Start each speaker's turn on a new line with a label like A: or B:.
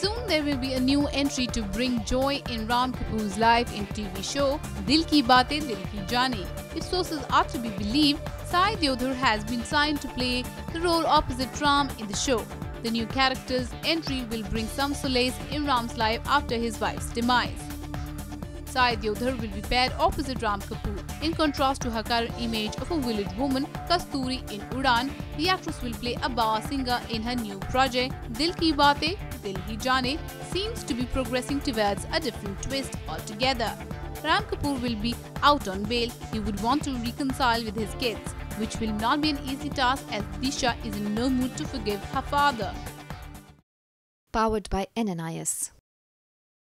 A: Soon there will be a new entry to bring joy in Ram Kapoor's life in TV show Dil Ki Baatein Dil Hi Jaane. If sources are to be believed, Sai Deodhar has been signed to play the role opposite Ram in the show. The new character's entry will bring some solace in Ram's life after his wife's demise. Sai Deodhar will be paired opposite Ram Kapoor. In contrast to her current image of a village woman, Kasturi in Udaan, the actress will play a bar singer in her new project. Dil Ki Baatein, Dil Hi Jaane seems to be progressing towards a different twist altogether. Ram Kapoor will be out on bail. He would want to reconcile with his kids, which will not be an easy task as Disha is in no mood to forgive her father.
B: Powered by NNIS.